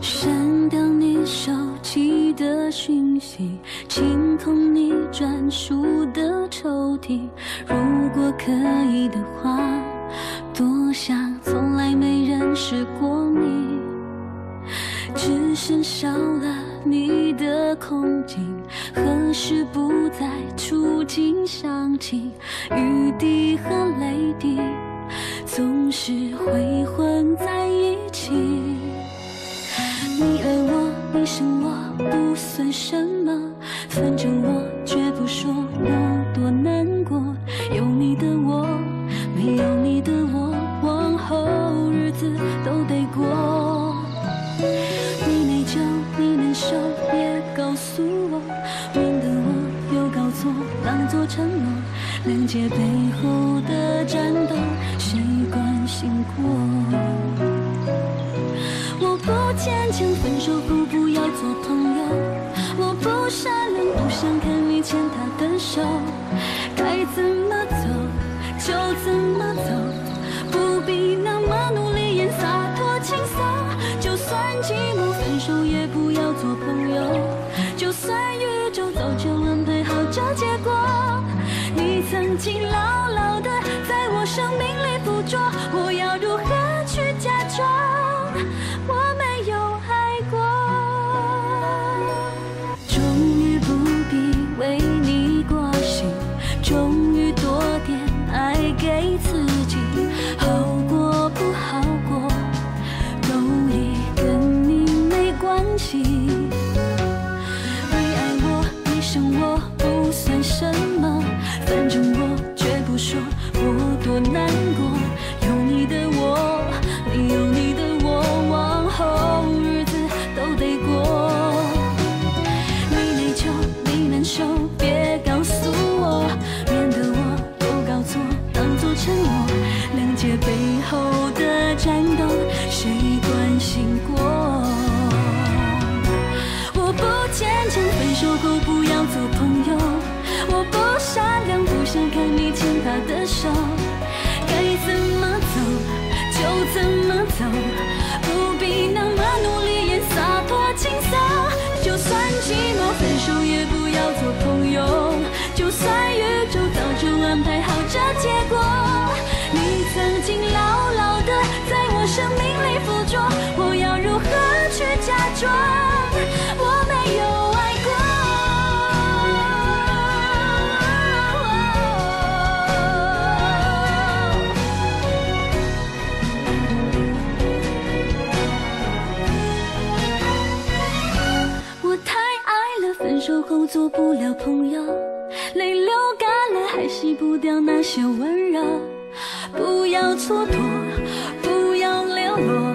删掉你手机的讯息，清空你专属的抽屉。如果可以的话，多想从来没认识过你，只剩少了你的空景。何时不再触景伤情？雨滴和泪滴总是会混在一起。你爱我，你生我，不算什么，反正我绝不说有多难过。有你的我，没有你的我，往后日子都得过。你内疚，你难受，别告诉我，免得我又搞错，当作承诺。谅解背后的战斗，谁关心过？做朋友。我不善良，不想看你牵他的手。该怎么走就怎么走，不必那么努力演洒脱轻松。就算寂寞，分手也不要做朋友。就算宇宙早就安排好这结果，你曾经牢我多难过。有你的我，没有你的我，往后日子都得过。你内疚，你难受，别告诉我，免得我又搞错，当作承诺。谅解背后走，手后做不了朋友，泪流干了还洗不掉那些温柔。不要蹉跎，不要流落，